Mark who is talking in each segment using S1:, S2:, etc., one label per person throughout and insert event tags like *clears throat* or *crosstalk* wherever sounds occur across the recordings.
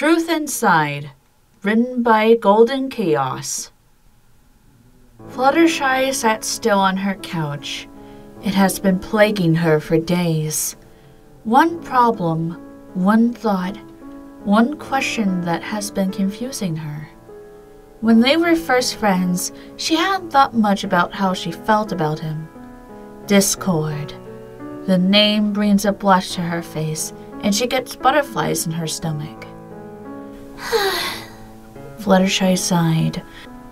S1: Truth Inside, written by Golden Chaos. Fluttershy sat still on her couch. It has been plaguing her for days. One problem, one thought, one question that has been confusing her. When they were first friends, she hadn't thought much about how she felt about him. Discord. The name brings a blush to her face, and she gets butterflies in her stomach. *sighs* Fluttershy sighed.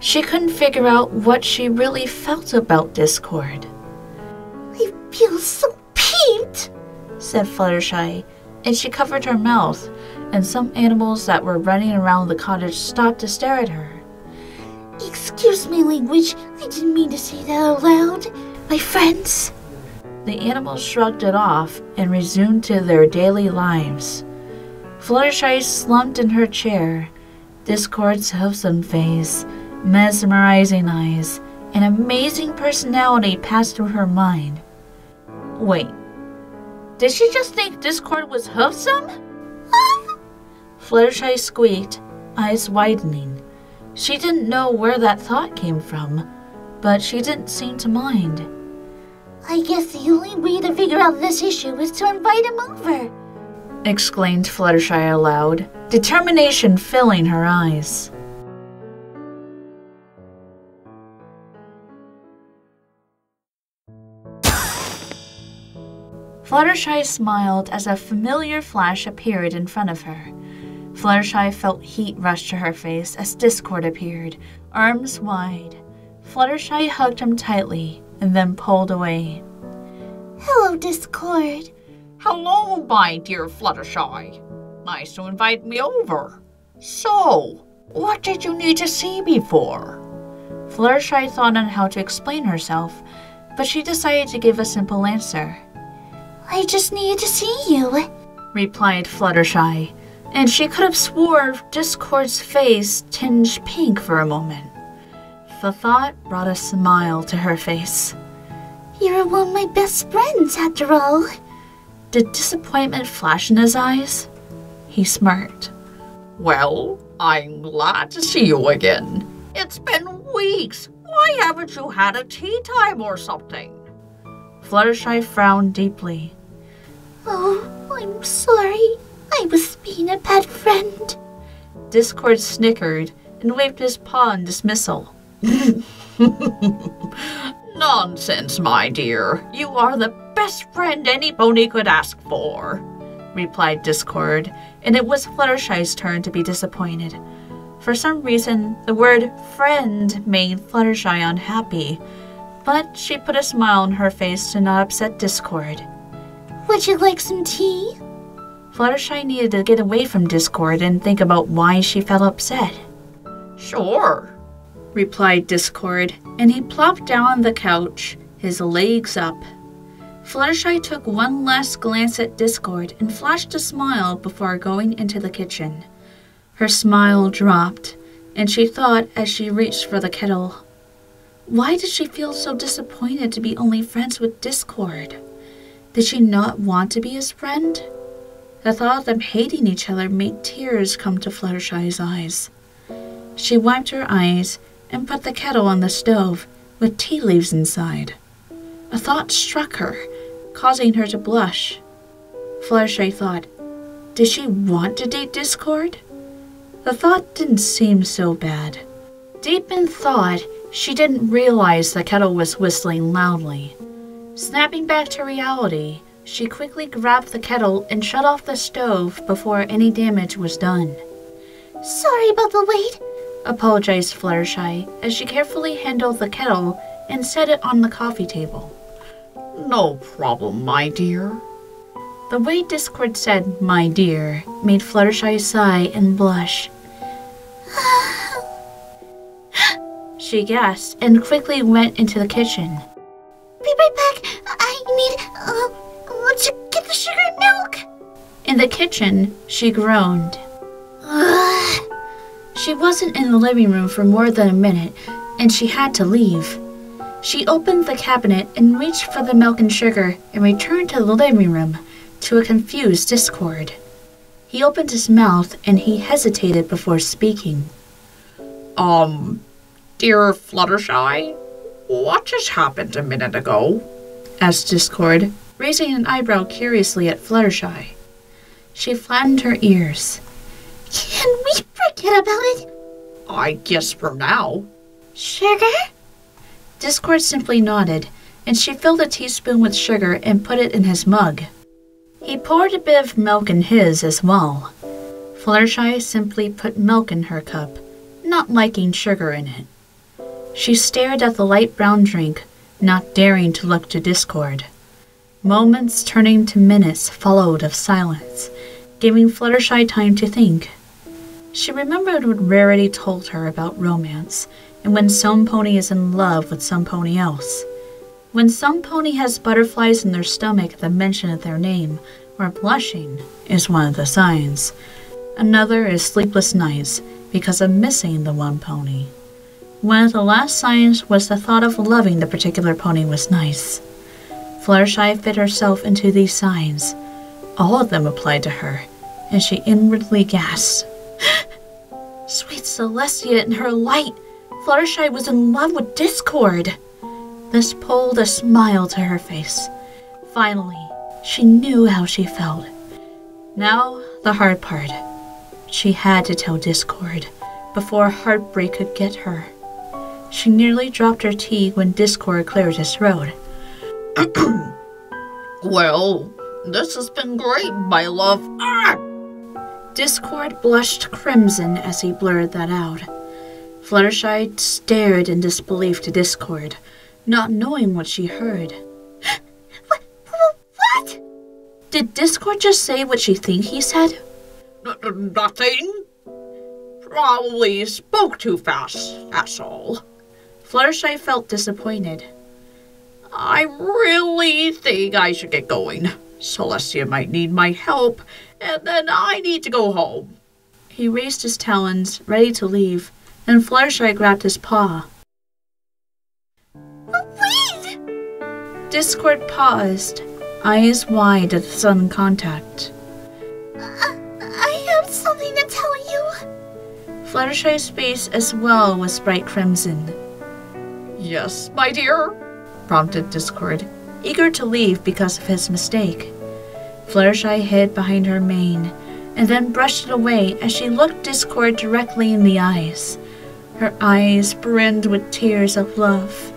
S1: She couldn't figure out what she really felt about Discord.
S2: I feel so peeved,
S1: said Fluttershy, and she covered her mouth, and some animals that were running around the cottage stopped to stare at her.
S2: Excuse my language, I didn't mean to say that out loud. My friends.
S1: The animals shrugged it off and resumed to their daily lives. Fluttershy slumped in her chair. Discord's wholesome face, mesmerizing eyes, and amazing personality passed through her mind. Wait, did she just think Discord was wholesome? *laughs* Fluttershy squeaked, eyes widening. She didn't know where that thought came from, but she didn't seem to mind.
S2: I guess the only way to figure out this issue is to invite him over,
S1: exclaimed Fluttershy aloud, determination filling her eyes. Fluttershy smiled as a familiar flash appeared in front of her. Fluttershy felt heat rush to her face as Discord appeared, arms wide. Fluttershy hugged him tightly and then pulled away.
S2: Hello, Discord.
S3: Hello, my dear Fluttershy. Nice to invite me over. So, what did you need to see me for?
S1: Fluttershy thought on how to explain herself, but she decided to give a simple answer.
S2: I just needed to see you,
S1: replied Fluttershy, and she could have swore Discord's face tinged pink for a moment. The thought brought a smile to her face.
S2: You're one of my best friends, after all.
S1: Did disappointment flash in his eyes? He smirked.
S3: Well, I'm glad to see you again. It's been weeks. Why haven't you had a tea time or something?
S1: Fluttershy frowned deeply.
S2: Oh, I'm sorry. I was being a bad friend.
S1: Discord snickered and waved his paw in dismissal. *laughs*
S3: Nonsense, my dear. You are the best friend any pony could ask for,
S1: replied Discord, and it was Fluttershy's turn to be disappointed. For some reason, the word friend made Fluttershy unhappy, but she put a smile on her face to not upset Discord.
S2: Would you like some tea?
S1: Fluttershy needed to get away from Discord and think about why she felt upset.
S3: Sure,
S1: replied Discord, and he plopped down on the couch, his legs up. Fluttershy took one last glance at Discord and flashed a smile before going into the kitchen. Her smile dropped, and she thought as she reached for the kettle. Why did she feel so disappointed to be only friends with Discord? Did she not want to be his friend? The thought of them hating each other made tears come to Fluttershy's eyes. She wiped her eyes and put the kettle on the stove with tea leaves inside. A thought struck her, causing her to blush. Fluttershy thought, did she want to date Discord? The thought didn't seem so bad. Deep in thought, she didn't realize the kettle was whistling loudly. Snapping back to reality, she quickly grabbed the kettle and shut off the stove before any damage was done.
S2: Sorry about the wait,
S1: apologized Fluttershy as she carefully handled the kettle and set it on the coffee table.
S3: No problem, my dear.
S1: The way Discord said, my dear, made Fluttershy sigh and blush. *laughs* she gasped and quickly went into the kitchen.
S2: Be right back. I need, uh, to get the sugar and milk.
S1: In the kitchen, she groaned. *sighs* She wasn't in the living room for more than a minute, and she had to leave. She opened the cabinet and reached for the milk and sugar and returned to the living room to a confused Discord. He opened his mouth and he hesitated before speaking.
S3: Um, dear Fluttershy, what just happened a minute ago?
S1: asked Discord, raising an eyebrow curiously at Fluttershy. She flattened her ears.
S2: Can we forget about it?
S3: I guess for now.
S2: Sugar?
S1: Discord simply nodded, and she filled a teaspoon with sugar and put it in his mug. He poured a bit of milk in his as well. Fluttershy simply put milk in her cup, not liking sugar in it. She stared at the light brown drink, not daring to look to Discord. Moments turning to minutes followed of silence, giving Fluttershy time to think. She remembered what Rarity told her about romance, and when some pony is in love with some pony else. When some pony has butterflies in their stomach at the mention of their name, or blushing, is one of the signs. Another is sleepless nights because of missing the one pony. One of the last signs was the thought of loving the particular pony was nice. Fluttershy fit herself into these signs. All of them applied to her, and she inwardly gasped. *gasps* Sweet Celestia in her light! Fluttershy was in love with Discord! This pulled a smile to her face. Finally, she knew how she felt. Now, the hard part. She had to tell Discord before heartbreak could get her. She nearly dropped her tea when Discord cleared his throat. *clears throat*
S3: Well, this has been great, my love. Ah!
S1: Discord blushed crimson as he blurred that out. Fluttershy stared in disbelief to Discord, not knowing what she heard.
S2: What? What?
S1: Did Discord just say what she think he said?
S3: N- nothing. Probably spoke too fast, that's all.
S1: Fluttershy felt disappointed.
S3: I really think I should get going. Celestia might need my help, and then I need to go home.
S1: He raised his talons, ready to leave, and Fluttershy grabbed his paw.
S2: Wait!
S1: Discord paused, eyes wide at the sudden contact.
S2: Uh, I have something to tell you.
S1: Fluttershy's face as well was bright crimson.
S3: Yes, my dear?
S1: prompted Discord, eager to leave because of his mistake. Fluttershy hid behind her mane, and then brushed it away as she looked Discord directly in the eyes. Her eyes brimmed with tears of love.